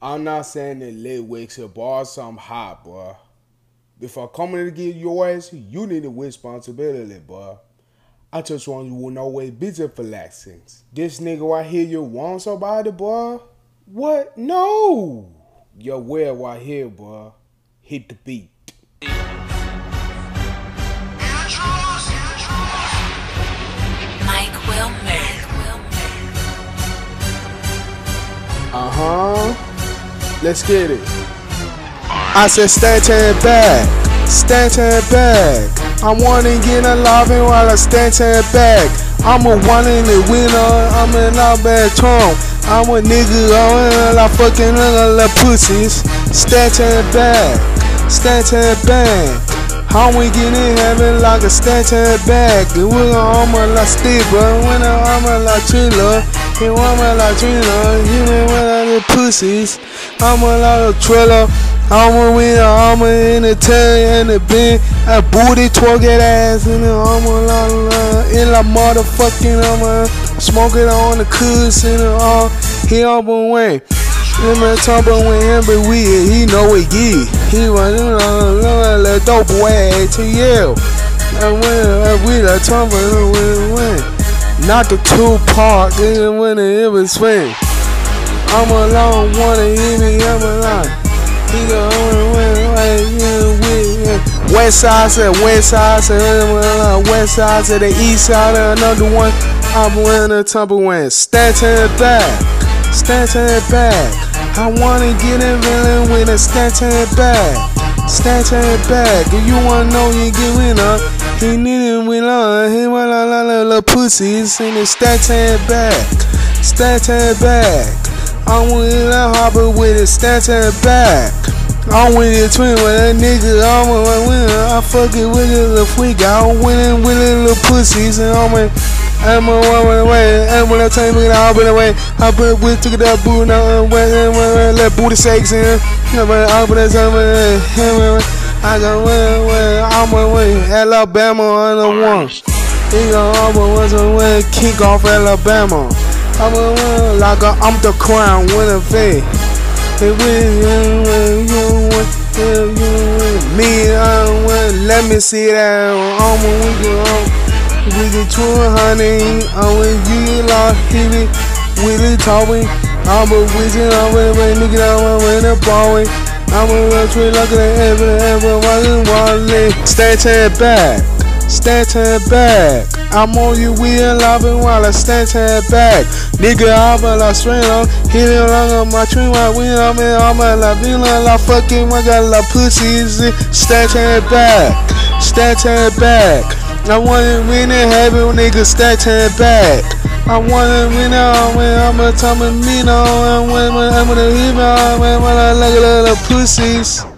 I'm not saying that lit wakes up or something hot, boy. Before coming to get your ass, you need a responsibility, boy. I just want you to always busy for laxings. This nigga right here, you want somebody, boy? What? No! Yo, where right here, boy? Hit the beat. Let's get it. I said, Stanton back, Stanton back. I wanna get a loving while I Stanton back. I'm a one in the winner, I'm an out bad tone. I'm a nigga, I'm like fucking little pussies. Stanton back, Stanton back. How we get in heaven like a and back. The we on armor like Steve, when I'm armor like Trilla. You want me like you know when I pussies. I'm a lot of Trilla. I'm a win, I'm a in tail and the bin. I booty twerk that ass in the I'm a lot of in la motherfucking a smoking on the cuss in the all. He up and way. Him and talking with him, but we he know it get. He was you know let dope boy to you. And when we the talking when when not the two part, nigga when it was swing. I'm a long one, hear me, I'm a line. He go on with West side said west side said west side said the east side another one. I'm wearing a win. Stand to the back, stand to the back. I wanna get in villain with a stand to the back, stand to the back. If you wanna know you get up, he needed with on. He want a lot of little pussies in the stand to the back, to the back. I'm with a hopper with a to the back. I'm with a twin with a nigga. I'm a winner. I fuck it with a little freak. I'm winning with a little pussies. And I'm a, I'm a woman away. And when I tell you, I'll be away. I put a whip, took it up, boo, now I'm wet, and let booty shakes in. I'm put that time, I got win, win. I'm a win. Alabama on the one. He gon' almost win. Kick off Alabama. I'm a one like a, I'm the crown winner fade. Hey, win, win, you win, you win. Me, I win. Let me see that. I'm a weekend. We get 200. I'm with you, like, it. With it, talking. I'm a wizard. I'm a nigga. I'm a winner, ballin'. I'm a real tree, look at heaven, heaven, walking, walking. Stay to back, stay to back. I'm on you, we in loving while I stand to back. Nigga, I'm a la strain on, hit it along on my train while we I'm in, I'm a la villa, la fucking, I got la pussies, stand to back, stand to back. I wanna win in heaven, nigga, stand to back. I wanna win out when I'm a time of me, no, I'm gonna hit my, I'm gonna look at the pussies.